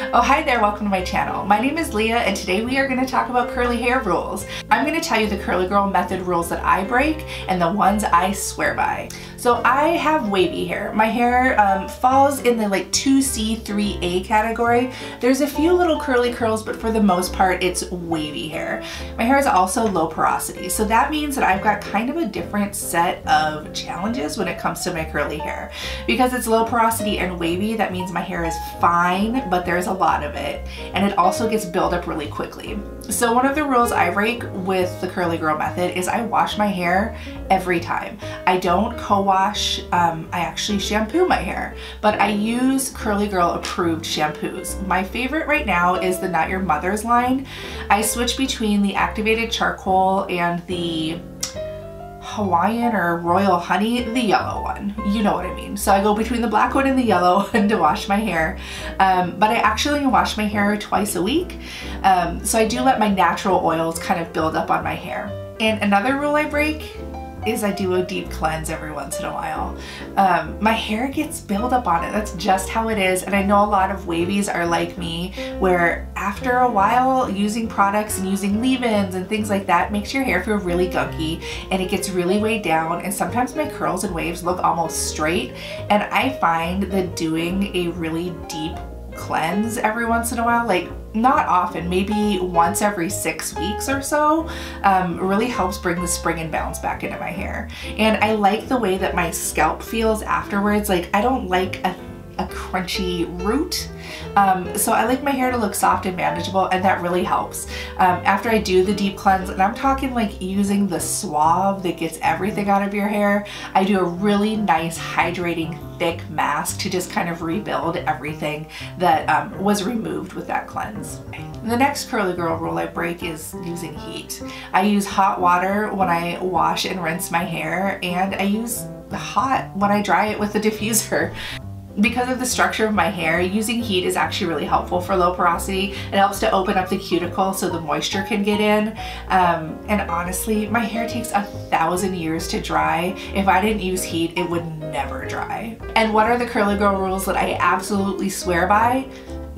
Oh hi there, welcome to my channel. My name is Leah and today we are going to talk about curly hair rules. I'm going to tell you the curly girl method rules that I break and the ones I swear by. So I have wavy hair. My hair um, falls in the like 2C, 3A category. There's a few little curly curls but for the most part it's wavy hair. My hair is also low porosity so that means that I've got kind of a different set of challenges when it comes to my curly hair. Because it's low porosity and wavy that means my hair is fine but there's a lot of it and it also gets built up really quickly. So one of the rules I break with the curly girl method is I wash my hair every time. I don't co-wash, um, I actually shampoo my hair, but I use curly girl approved shampoos. My favorite right now is the Not Your Mother's line. I switch between the activated charcoal and the Hawaiian or Royal Honey, the yellow one. You know what I mean. So I go between the black one and the yellow one to wash my hair. Um, but I actually wash my hair twice a week. Um, so I do let my natural oils kind of build up on my hair. And another rule I break is I do a deep cleanse every once in a while. Um, my hair gets buildup on it. That's just how it is. And I know a lot of wavies are like me where after a while using products and using leave-ins and things like that makes your hair feel really gunky and it gets really weighed down and sometimes my curls and waves look almost straight and I find that doing a really deep cleanse every once in a while, like not often, maybe once every six weeks or so, um, really helps bring the spring and bounce back into my hair. And I like the way that my scalp feels afterwards. Like I don't like a a crunchy root. Um, so I like my hair to look soft and manageable and that really helps. Um, after I do the deep cleanse, and I'm talking like using the swab that gets everything out of your hair, I do a really nice hydrating thick mask to just kind of rebuild everything that um, was removed with that cleanse. The next curly girl rule I break is using heat. I use hot water when I wash and rinse my hair and I use hot when I dry it with a diffuser because of the structure of my hair, using heat is actually really helpful for low porosity. It helps to open up the cuticle so the moisture can get in. Um, and honestly, my hair takes a thousand years to dry. If I didn't use heat, it would never dry. And what are the curly girl rules that I absolutely swear by?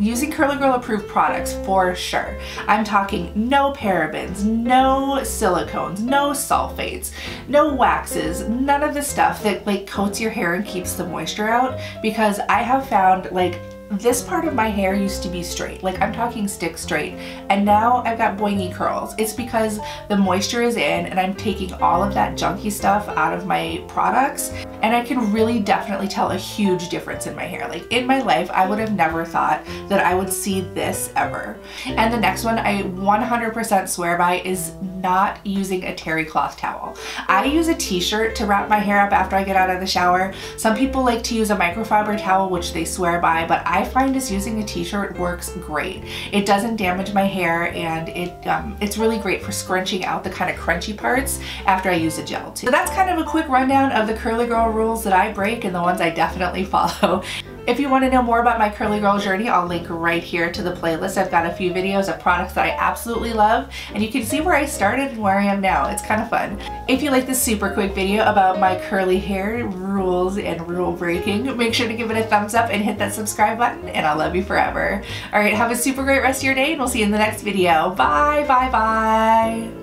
Using Curly Girl approved products for sure. I'm talking no parabens, no silicones, no sulfates, no waxes, none of the stuff that like coats your hair and keeps the moisture out because I have found like this part of my hair used to be straight, like I'm talking stick straight, and now I've got boingy curls. It's because the moisture is in and I'm taking all of that junky stuff out of my products and I can really definitely tell a huge difference in my hair. Like in my life, I would have never thought that I would see this ever. And the next one I 100% swear by is not using a terry cloth towel. I use a t-shirt to wrap my hair up after I get out of the shower. Some people like to use a microfiber towel, which they swear by, but I find is using a t-shirt works great. It doesn't damage my hair and it um, it's really great for scrunching out the kind of crunchy parts after I use a gel too. So that's kind of a quick rundown of the curly girl rules that I break and the ones I definitely follow. If you want to know more about my curly girl journey, I'll link right here to the playlist. I've got a few videos of products that I absolutely love, and you can see where I started and where I am now. It's kind of fun. If you like this super quick video about my curly hair rules and rule breaking, make sure to give it a thumbs up and hit that subscribe button, and I'll love you forever. All right, have a super great rest of your day, and we'll see you in the next video. Bye, bye, bye.